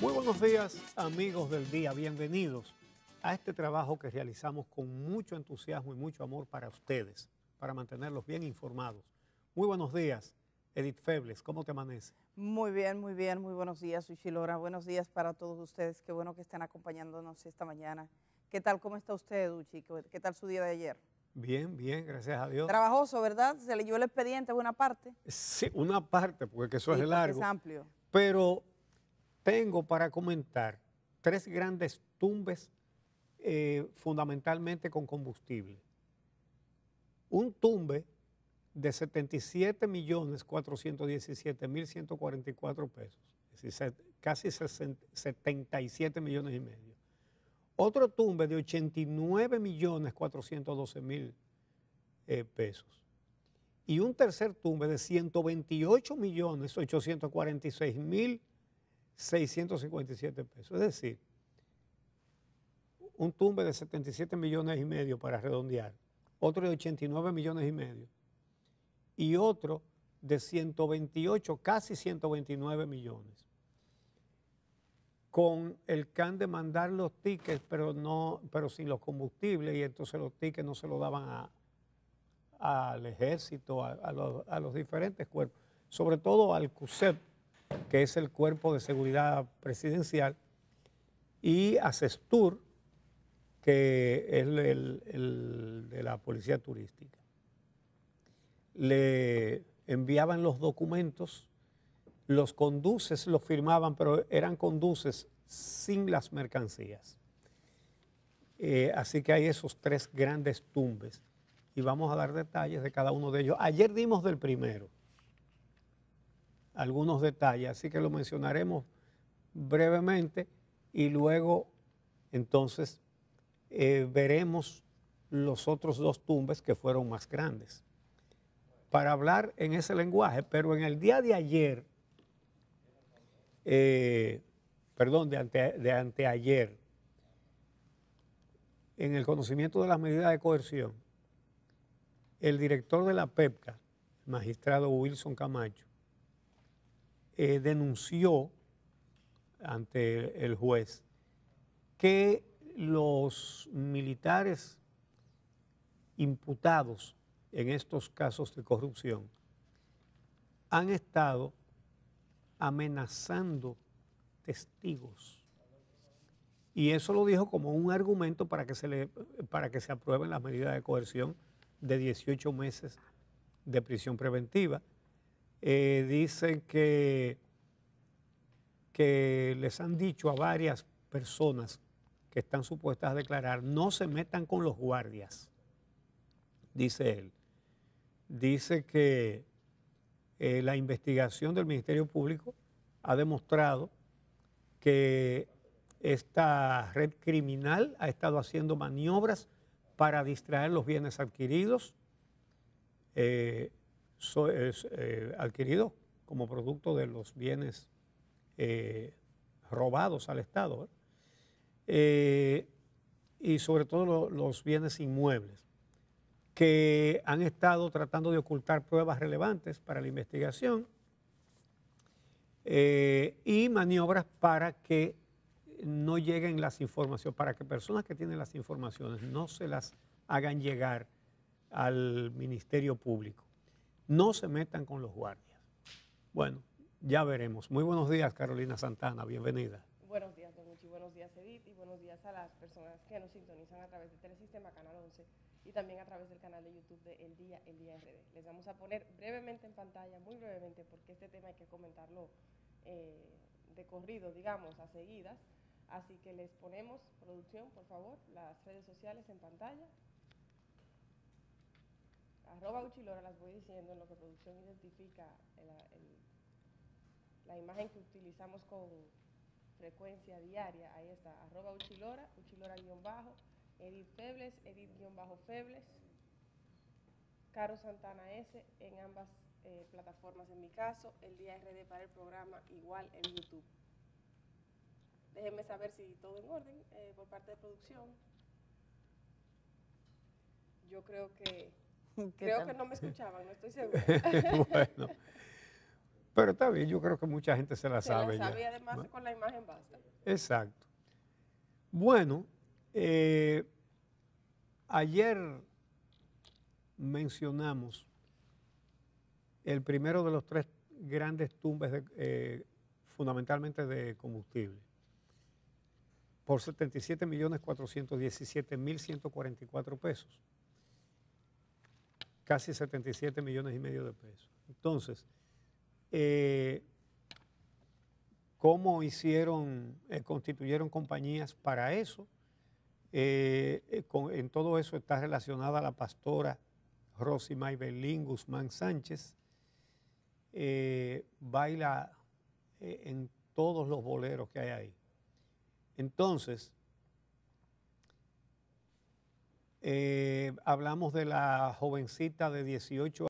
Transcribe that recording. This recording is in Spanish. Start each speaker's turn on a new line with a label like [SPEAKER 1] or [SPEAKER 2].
[SPEAKER 1] Muy buenos días amigos del día, bienvenidos a este trabajo que realizamos con mucho entusiasmo y mucho amor para ustedes, para mantenerlos bien informados. Muy buenos días, Edith Febles, ¿cómo te amanece?
[SPEAKER 2] Muy bien, muy bien, muy buenos días, Uchilora. Buenos días para todos ustedes, qué bueno que estén acompañándonos esta mañana. ¿Qué tal, cómo está usted, Uchi? ¿Qué tal su día de ayer?
[SPEAKER 1] Bien, bien, gracias a Dios.
[SPEAKER 2] Trabajoso, ¿verdad? ¿Se leyó el expediente una parte?
[SPEAKER 1] Sí, una parte, porque eso es largo.
[SPEAKER 2] Es amplio.
[SPEAKER 1] Pero tengo para comentar tres grandes tumbes eh, fundamentalmente con combustible. Un tumbe de 77 millones 417 mil 144 pesos, casi 77 millones y medio. Otro tumbe de 89 millones 412 mil eh, pesos. Y un tercer tumbe de 128 millones 846 mil 657 pesos. Es decir, un tumbe de 77 millones y medio para redondear, otro de 89 millones y medio y otro de 128, casi 129 millones. Con el CAN de mandar los tickets, pero, no, pero sin los combustibles, y entonces los tickets no se los daban al ejército, a, los, a, los, diferentes cuerpos, sobre todo al CUSEP, que es el cuerpo de seguridad presidencial, y a CESTUR, que es el, de la policía turística. Le enviaban los documentos, los conduces los firmaban, pero eran conduces sin las mercancías. Eh, así que hay esos tres grandes tumbes y vamos a dar detalles de cada uno de ellos. Ayer dimos del primero algunos detalles, así que lo mencionaremos brevemente y luego entonces eh, veremos los otros dos tumbes que fueron más grandes. Para hablar en ese lenguaje, pero en el día de ayer, eh, perdón, de, de anteayer, en el conocimiento de las medidas de coerción, el director de la PEPCA, magistrado Wilson Camacho, eh, denunció ante el juez que los militares imputados en estos casos de corrupción han estado amenazando testigos. Y eso lo dijo como un argumento para que se, le, para que se aprueben las medidas de coerción de 18 meses de prisión preventiva eh, dicen que, que les han dicho a varias personas que están supuestas a declarar, no se metan con los guardias, dice él. Dice que eh, la investigación del Ministerio Público ha demostrado que esta red criminal ha estado haciendo maniobras para distraer los bienes adquiridos, eh, es eh, adquirido como producto de los bienes eh, robados al Estado eh, y sobre todo los bienes inmuebles que han estado tratando de ocultar pruebas relevantes para la investigación y maniobras para que no lleguen las informaciones, para que personas que tienen las informaciones no se las hagan llegar al Ministerio Público no se metan con los guardias. Bueno, ya veremos. Muy buenos días, Carolina Santana, bienvenida.
[SPEAKER 3] Buenos días, don Uchi, buenos días, Edith, y buenos días a las personas que nos sintonizan a través del Telesistema Canal 11 y también a través del canal de YouTube de El Día, El Día RD. Les vamos a poner brevemente en pantalla, muy brevemente, porque este tema hay que comentarlo eh, de corrido, digamos, a seguidas. Así que les ponemos, producción, por favor, las redes sociales en pantalla arroba Uchilora las voy diciendo en lo que producción identifica la imagen que utilizamos con frecuencia diaria, ahí está, arroba Uchilora, Uchilora guion bajo, Edith Febles, Edith guion bajo Febles, Caro Santana S en ambas eh, plataformas en mi caso, el día RD para el programa igual en YouTube. Déjenme saber si todo en orden eh, por parte de producción. Yo creo que Creo que no me escuchaban, no estoy segura.
[SPEAKER 1] bueno, Pero está bien, yo creo que mucha gente se la
[SPEAKER 3] Se la
[SPEAKER 1] sabe. ya.
[SPEAKER 3] sabe además
[SPEAKER 1] ¿no?
[SPEAKER 3] con la imagen basta.
[SPEAKER 1] Exacto. Bueno, eh, ayer mencionamos el primero de los tres grandes tumbes, de, eh, fundamentalmente de combustible, por 77 millones 417 mil 144 pesos. Casi 77 millones y medio de pesos. Entonces, eh, cómo hicieron, eh, constituyeron compañías para eso. Eh, en todo eso está relacionada la pastora Rosy Maybelín Guzmán Sánchez. Baila en todos los boleros que hay ahí. Entonces, eh, hablamos de la jovencita de 18